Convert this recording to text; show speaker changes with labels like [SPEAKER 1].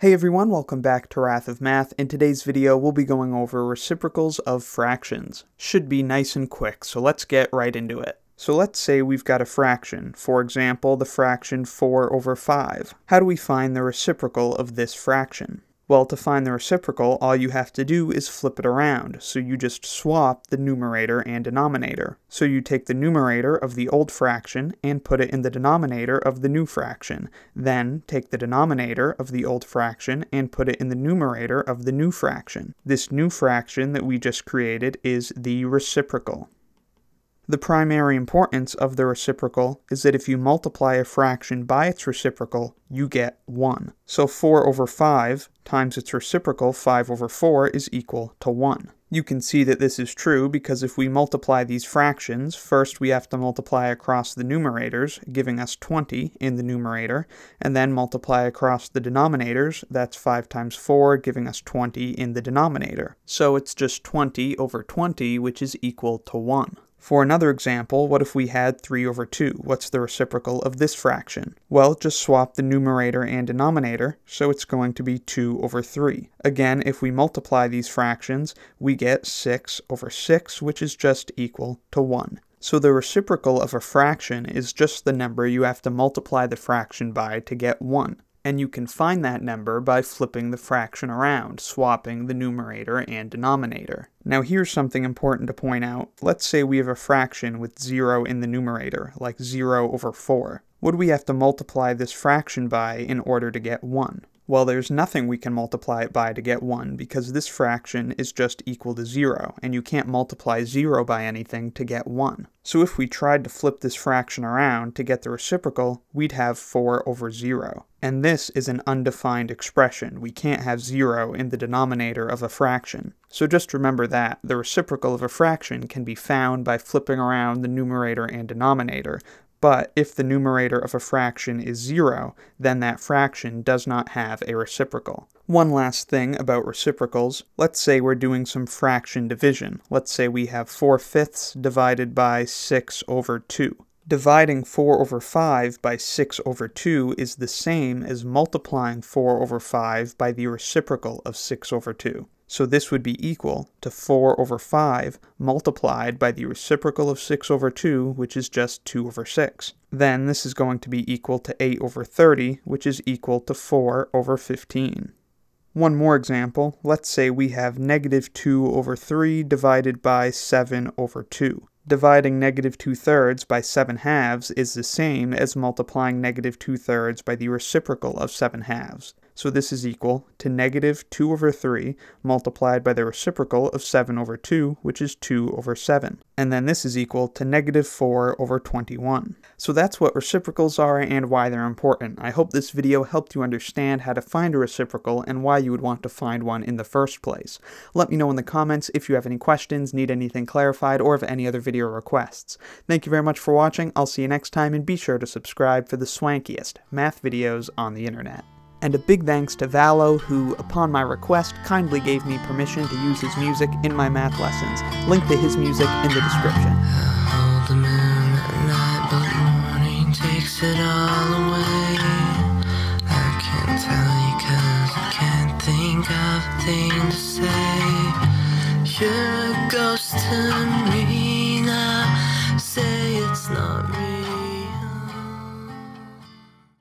[SPEAKER 1] Hey everyone, welcome back to Wrath of Math. In today's video, we'll be going over reciprocals of fractions. Should be nice and quick, so let's get right into it. So let's say we've got a fraction, for example, the fraction 4 over 5. How do we find the reciprocal of this fraction? Well, to find the reciprocal, all you have to do is flip it around, so you just swap the numerator and denominator. So you take the numerator of the old fraction and put it in the denominator of the new fraction. Then take the denominator of the old fraction and put it in the numerator of the new fraction. This new fraction that we just created is the reciprocal. The primary importance of the reciprocal is that if you multiply a fraction by its reciprocal, you get 1. So 4 over 5 times its reciprocal, 5 over 4, is equal to 1. You can see that this is true because if we multiply these fractions, first we have to multiply across the numerators, giving us 20 in the numerator, and then multiply across the denominators, that's 5 times 4, giving us 20 in the denominator. So it's just 20 over 20, which is equal to 1. For another example, what if we had 3 over 2? What's the reciprocal of this fraction? Well, just swap the numerator and denominator, so it's going to be 2 over 3. Again, if we multiply these fractions, we get 6 over 6, which is just equal to 1. So the reciprocal of a fraction is just the number you have to multiply the fraction by to get 1 and you can find that number by flipping the fraction around, swapping the numerator and denominator. Now here's something important to point out. Let's say we have a fraction with 0 in the numerator, like 0 over 4. What do we have to multiply this fraction by in order to get 1? Well, there's nothing we can multiply it by to get 1 because this fraction is just equal to 0, and you can't multiply 0 by anything to get 1. So if we tried to flip this fraction around to get the reciprocal, we'd have 4 over 0. And this is an undefined expression. We can't have 0 in the denominator of a fraction. So just remember that. The reciprocal of a fraction can be found by flipping around the numerator and denominator, but if the numerator of a fraction is 0, then that fraction does not have a reciprocal. One last thing about reciprocals. Let's say we're doing some fraction division. Let's say we have 4 fifths divided by 6 over 2. Dividing 4 over 5 by 6 over 2 is the same as multiplying 4 over 5 by the reciprocal of 6 over 2. So this would be equal to 4 over 5 multiplied by the reciprocal of 6 over 2, which is just 2 over 6. Then this is going to be equal to 8 over 30, which is equal to 4 over 15. One more example, let's say we have negative 2 over 3 divided by 7 over 2. Dividing negative 2 thirds by 7 halves is the same as multiplying negative 2 thirds by the reciprocal of 7 halves. So this is equal to negative 2 over 3 multiplied by the reciprocal of 7 over 2, which is 2 over 7. And then this is equal to negative 4 over 21. So that's what reciprocals are and why they're important. I hope this video helped you understand how to find a reciprocal and why you would want to find one in the first place. Let me know in the comments if you have any questions, need anything clarified, or have any other video requests. Thank you very much for watching, I'll see you next time, and be sure to subscribe for the swankiest math videos on the internet and a big thanks to Vallow, who, upon my request, kindly gave me permission to use his music in my math lessons. Link to his music in the description. You're a ghost to me now. Say it's not me.